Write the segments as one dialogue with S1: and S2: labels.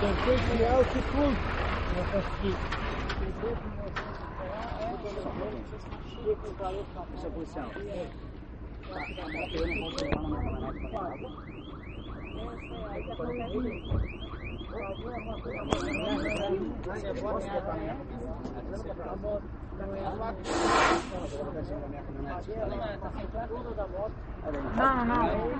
S1: Tentei criar o tudo. Não consegui.
S2: Seu policial.
S1: Não, não.
S2: Não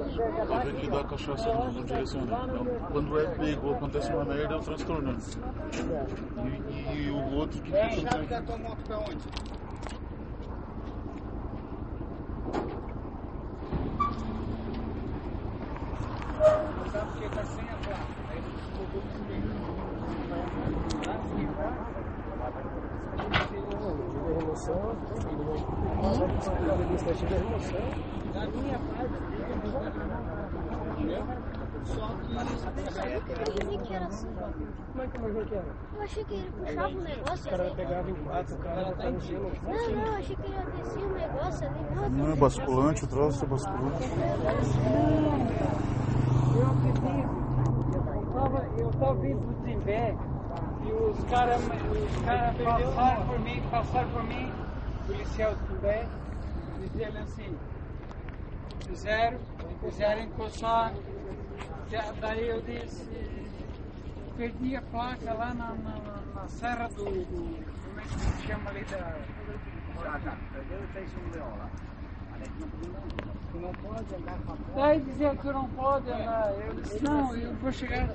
S2: Pode que
S3: dá cachaça no, no direcionamento. Então, quando é pego, acontece uma merda, é o transtorno. E, e o outro que
S2: A
S3: fica.
S2: chave da tua moto pra onde?
S1: Dá porque tá sem a placa. Aí
S4: administrativa remoção.
S1: Da minha parte,
S2: Só que
S5: Eu pensei que era assim.
S4: Como é que eu achei que era?
S5: Eu achei que ele puxava o negócio
S4: Os caras
S5: ali.
S4: pegavam em quatro, o cara botava em cima.
S5: Não, não, eu achei que ele descia o negócio ali. Não,
S3: Não é basculante, o troço é basculante.
S1: Eu acredito. Eu tava, eu tava vindo do Timbé os caras cara passaram por mim, passaram por mim, policial do Timbé, dizendo assim, fizeram, fizeram encostar, daí eu disse, perdi a placa lá na, na, na- serra do, do, como é que se chama ali da...
S2: Já, já. Perdeu e fez um leão lá. Não. Tu não pode andar com a moto.
S1: Daí diziam que não pode andar, eu disse, não, eu vou chegar...